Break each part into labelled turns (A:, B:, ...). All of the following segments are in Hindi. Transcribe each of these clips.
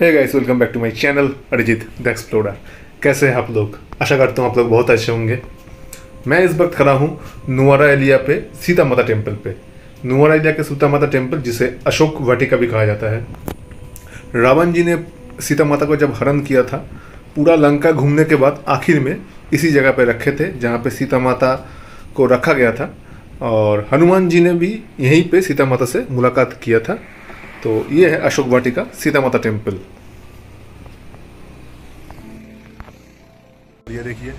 A: Hey guys welcome back to my channel Arijit the explorer कैसे हैं आप लोग? आशा करता हूँ आप लोग बहुत अच्छे होंगे। मैं इस वक्त खड़ा हूँ नुआरा एलिया पे, सीता माता टेंपल पे। नुआरा एलिया के सीता माता टेंपल जिसे अशोक वाटिका भी कहा जाता है। रावण जी ने सीता माता को जब हरण किया था, पूरा लंका घूमने के बाद आखिर में इसी जगह पर रखे थे, जहाँ पर सीता माता को रखा गया था। और हनुमान जी ने भी यहीं पर सीता माता से मुलाकात किया था। तो ये है अशोक वाटिका सीता माता टेंपल ये देखिए,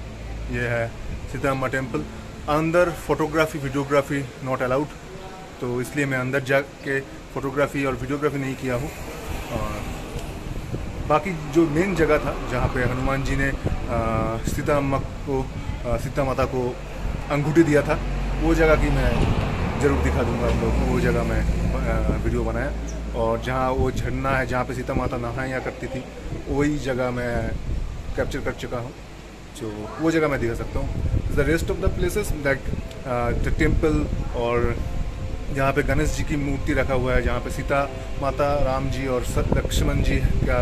A: ये है सीता अम्मा टेंपल अंदर फोटोग्राफी, वीडियोग्राफी नॉट अलाउड तो इसलिए मैं अंदर जाके फोटोग्राफी और वीडियोग्राफी नहीं किया हूँ। बाकी जो मेन जगह था, जहाँ पे हनुमान जी ने सीता अम्मा को सीता माता को अंगूठी दिया था, वो जगह की मैं ज़रूर दिखा दूँगा आप लोग को। वो जगह मैं वीडियो बनाया। और जहाँ वो झरना है, जहाँ पे सीता माता नहाया करती थी, वही जगह मैं कैप्चर कर चुका हूँ। जो वो जगह मैं दिखा सकता हूँ। The rest of the places like the temple और जहाँ पे गणेश जी की मूर्ति रखा हुआ है, जहाँ पे सीता माता राम जी और लक्ष्मण जी का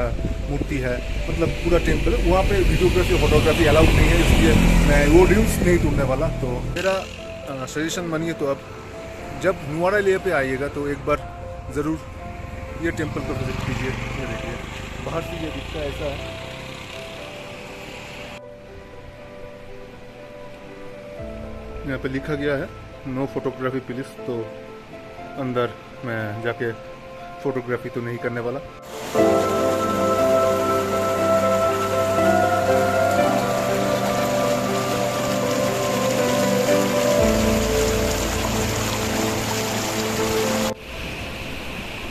A: मूर्ति है। मतलब पूरा टेंपल वहाँ पे वीडियोग्राफी फोटोग्राफी अलाउड नहीं है, इसलिए मैं वो रील्स नहीं ढूँढने वाला। तो मेरा सजेशन मानिए तो अब जब नुआरा लिए पे आइएगा तो एक बार ज़रूर ये टेंपल को विज़िट कीजिए, ये देखिए। बाहर से ये दिखता ऐसा। है यहाँ पे लिखा गया है नो फोटोग्राफी प्लीज़ तो अंदर मैं जाके फोटोग्राफी तो नहीं करने वाला।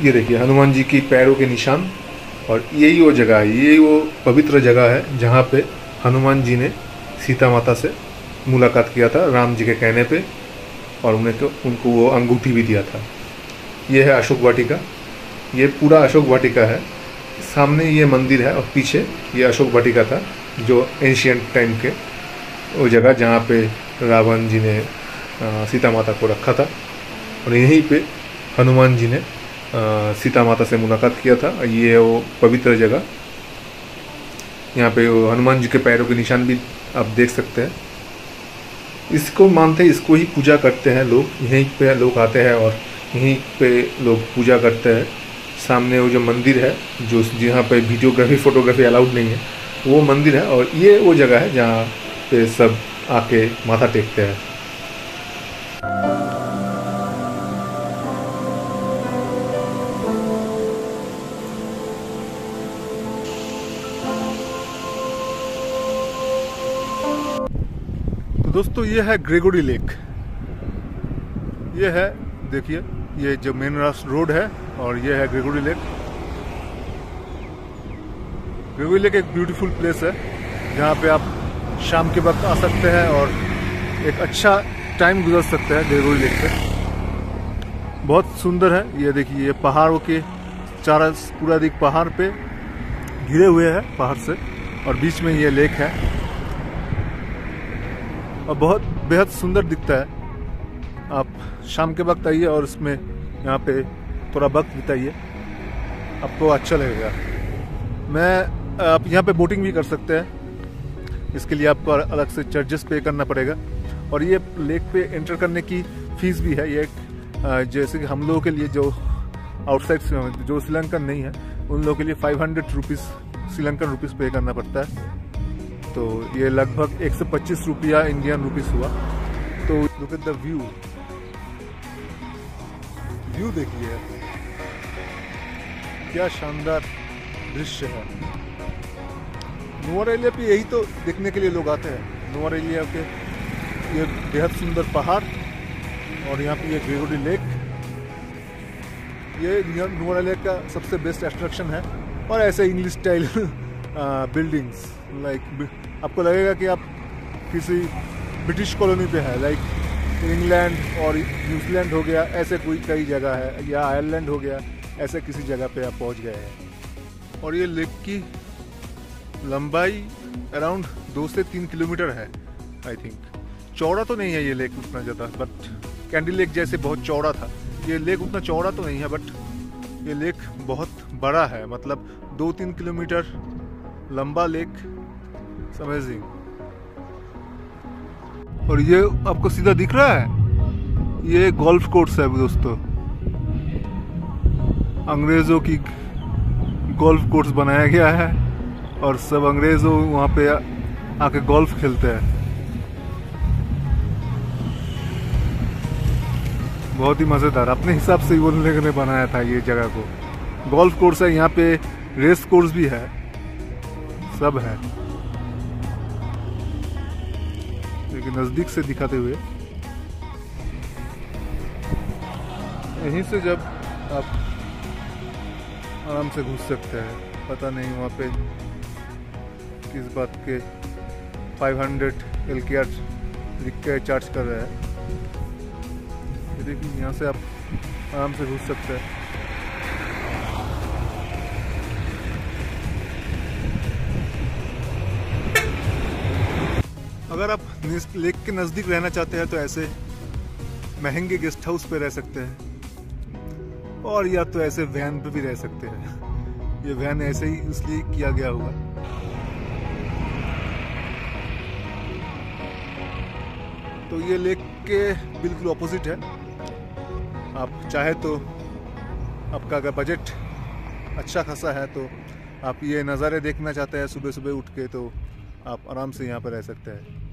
A: ये देखिए, हनुमान जी की पैरों के निशान, और यही वो जगह है, यही वो पवित्र जगह है, जहाँ पे हनुमान जी ने सीता माता से मुलाकात किया था, राम जी के कहने पे, और उन्हें तो उनको वो अंगूठी भी दिया था। ये है अशोक वाटिका। ये पूरा अशोक वाटिका है। सामने ये मंदिर है, और पीछे ये अशोक वाटिका था, जो एंशियंट टाइम के वो जगह जहाँ पे रावण जी ने सीता माता को रखा था। और यहीं पे हनुमान जी ने सीता माता से मुलाकात किया था। ये वो पवित्र जगह। यहाँ पे हनुमान जी के पैरों के निशान भी आप देख सकते हैं। इसको मानते हैं, इसको ही पूजा करते हैं लोग। यहीं पे लोग आते हैं और यहीं पे लोग पूजा करते हैं। सामने वो जो मंदिर है, जो जहाँ पे वीडियोग्राफी, फोटोग्राफी अलाउड नहीं है, वो मंदिर है और ये वो जगह है जहाँ पे सब आके माथा टेकते हैं। दोस्तों, ये है ग्रेगोरी लेक। ये है, देखिए, ये जो मेन रोड है और ये है ग्रेगोरी लेक। ग्रेगोरी लेक एक ब्यूटीफुल प्लेस है, जहाँ पे आप शाम के वक्त आ सकते हैं और एक अच्छा टाइम गुजर सकते हैं ग्रेगोरी लेक पे। बहुत सुंदर है, ये देखिए, ये पहाड़ों के चारा, पूरा दिख पहाड़ पे घिरे हुए हैं पहाड़ से, और बीच में ये लेक है। और बहुत बेहद सुंदर दिखता है। आप शाम के वक्त आइए और उसमें यहाँ पे थोड़ा वक्त बिताइए। आपको अच्छा लगेगा। मैं, आप यहाँ पे बोटिंग भी कर सकते हैं। इसके लिए आपको अलग से चार्जेस पे करना पड़ेगा। और ये लेक पे एंटर करने की फ़ीस भी है। ये जैसे कि हम लोगों के लिए जो आउटसाइड जो श्रीलंकन नहीं है, उन लोगों के लिए five hundred rupees Sri Lankan rupees pay करना पड़ता है। तो ये लगभग एक सौ पच्चीस रुपया इंडियन रुपीस हुआ। तो look at the view view देखिए। क्या शानदार दृश्य है। नोअर एलिया पे यही तो देखने के लिए लोग आते हैं। नोअर एलिया के ये बेहद सुंदर पहाड़ और यहाँ पे ये ग्रेगोडी लेक ये नोअर एलिया का सबसे बेस्ट एट्रैक्शन है। और ऐसे इंग्लिश स्टाइल बिल्डिंग्स लाइक आपको लगेगा कि आप किसी ब्रिटिश कॉलोनी पे है लाइक इंग्लैंड और न्यूजीलैंड हो गया, ऐसे कोई कई जगह है, या आयरलैंड हो गया, ऐसे किसी जगह पे आप पहुँच गए हैं। और ये लेक की लंबाई अराउंड दो से तीन किलोमीटर है आई थिंक चौड़ा तो नहीं है ये लेक उतना ज़्यादा बट कैंडी लेक जैसे बहुत चौड़ा था। ये लेक उतना चौड़ा तो नहीं है बट ये लेक बहुत बड़ा है मतलब दो तीन किलोमीटर लंबा लेक अमेजिंग और ये आपको सीधा दिख रहा है? ये गोल्फ कोर्स है दोस्तों। अंग्रेज़ों की गोल्फ कोर्स बनाया गया है और सब अंग्रेज़ों वहाँ पे आके गोल्फ खेलते हैं। बहुत ही मज़ेदार। अपने हिसाब से वो ने बनाया था ये जगह को। गोल्फ कोर्स है, यहाँ पे रेस कोर्स भी है। सब है। लेकिन नज़दीक से दिखाते हुए। यहीं से जब आप आराम से घुस सकते हैं, पता नहीं वहाँ पे किस बात के 500 हंड्रेड एल के लिख के चार्ज कर रहा है। देखिए, यहाँ से आप आराम से घुस सकते हैं। अगर आप लेक के नज़दीक रहना चाहते हैं तो ऐसे महँगे गेस्ट हाउस पे रह सकते हैं। और या तो ऐसे वैन पे भी रह सकते हैं। ये वैन ऐसे ही इसलिए किया गया होगा तो ये लेक के बिल्कुल ऑपोजिट है। आप चाहे तो आपका अगर बजट अच्छा खासा है तो आप ये नज़ारे देखना चाहते हैं सुबह सुबह उठ के तो आप आराम से यहाँ पर रह सकते हैं।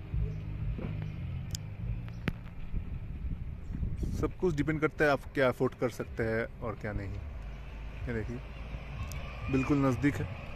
A: सब कुछ डिपेंड करता है आप क्या अफोर्ड कर सकते हैं और क्या नहीं। ये देखिए, बिल्कुल नज़दीक है।